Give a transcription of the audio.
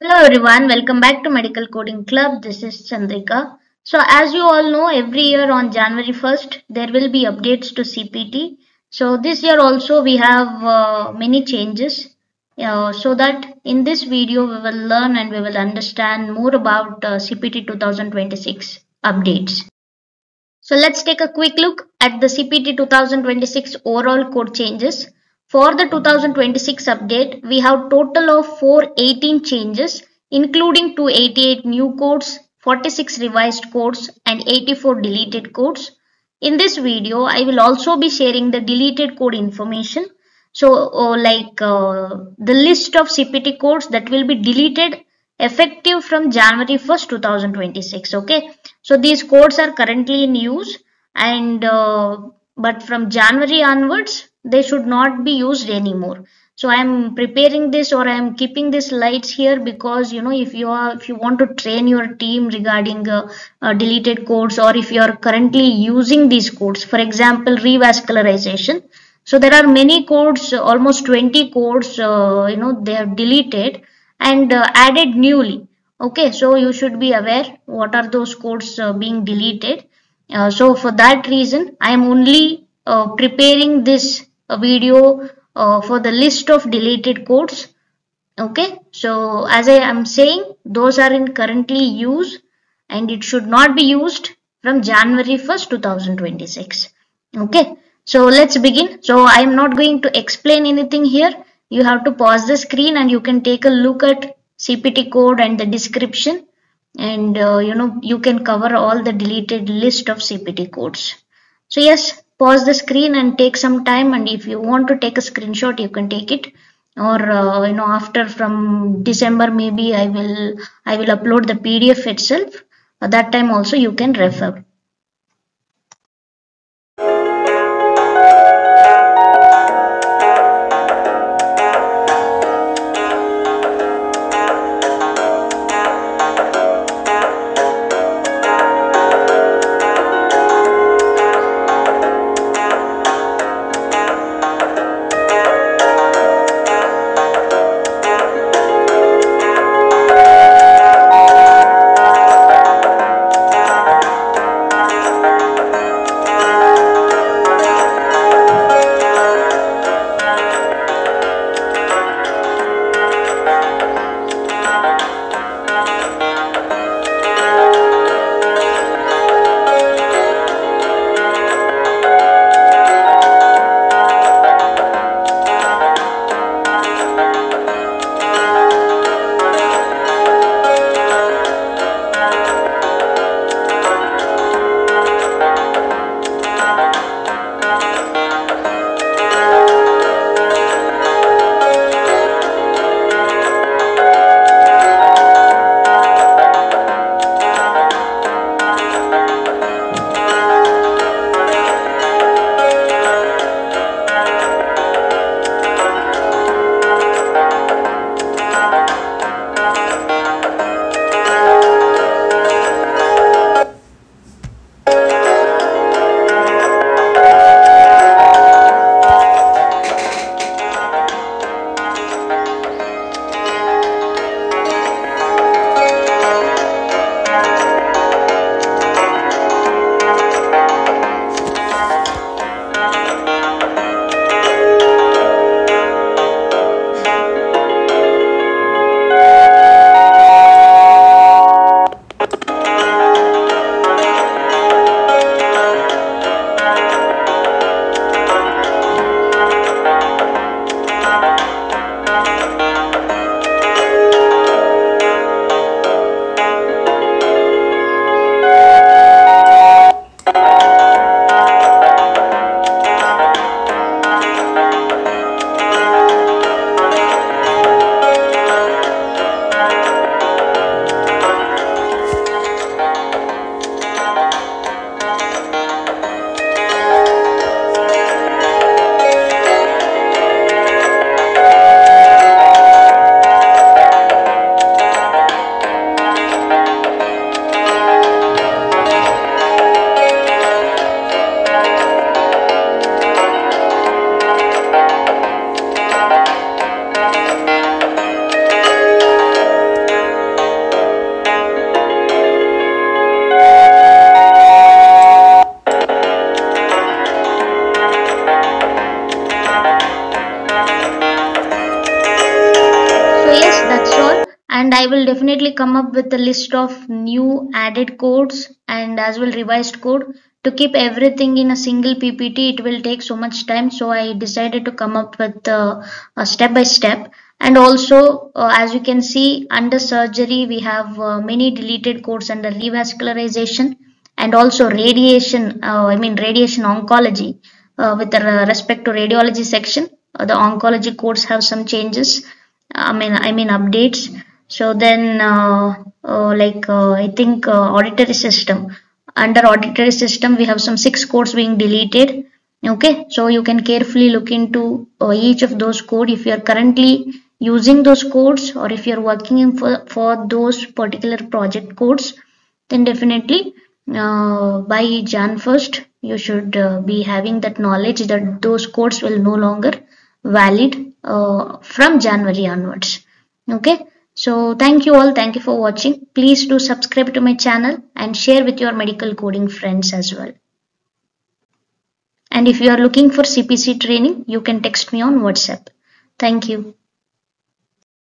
Hello everyone, welcome back to Medical Coding Club. This is Chandrika. So as you all know, every year on January 1st, there will be updates to CPT. So this year also we have uh, many changes. Uh, so that in this video we will learn and we will understand more about uh, CPT 2026 updates. So let's take a quick look at the CPT 2026 overall code changes. For the 2026 update, we have total of 418 changes, including 288 new codes, 46 revised codes, and 84 deleted codes. In this video, I will also be sharing the deleted code information. So, uh, like uh, the list of CPT codes that will be deleted effective from January 1st, 2026. Okay, so these codes are currently in use, and uh, but from January onwards, they should not be used anymore. So i'm preparing this or i'm keeping these slides here because you know if you are if you want to train your team regarding uh, uh, deleted codes or if you are currently using these codes for example revascularization. So there are many codes almost 20 codes uh, you know they are deleted and uh, added newly. Okay so you should be aware what are those codes uh, being deleted. Uh, so for that reason i am only preparing this a video uh, for the list of deleted codes. Okay? So as i am saying those are in currently use and it should not be used from january 1st 2026 okay? So let's begin. So i am not going to explain anything here. You have to pause the screen and you can take a look at cpt code and the description. And uh, you know you can cover all the deleted list of cpt codes. So yes pause the screen and take some time and if you want to take a screenshot you can take it. Or uh, you know after from december maybe i will i will upload the pdf itself. At that time also you can refer I will definitely come up with a list of new added codes and as well revised code. To keep everything in a single PPT it will take so much time so I decided to come up with uh, a step by step. And also uh, as you can see under surgery we have uh, many deleted codes under revascularization and also radiation uh, I mean radiation oncology uh, with respect to radiology section. Uh, the oncology codes have some changes I mean I mean updates so then uh, uh, like uh, I think auditory system. Under auditory system we have some six codes being deleted okay? So you can carefully look into each of those code. If you are currently using those codes or if you're working for, for those particular project codes then definitely uh, by Jan 1st you should uh, be having that knowledge that those codes will no longer valid uh, from January onwards okay so thank you all. Thank you for watching. Please do subscribe to my channel and share with your medical coding friends as well. And if you are looking for CPC training, you can text me on WhatsApp. Thank you.